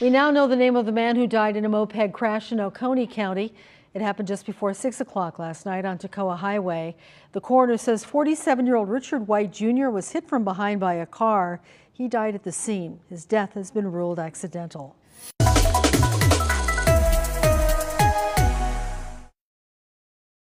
We now know the name of the man who died in a moped crash in Oconee County. It happened just before 6 o'clock last night on Toccoa Highway. The coroner says 47-year-old Richard White Jr. was hit from behind by a car. He died at the scene. His death has been ruled accidental.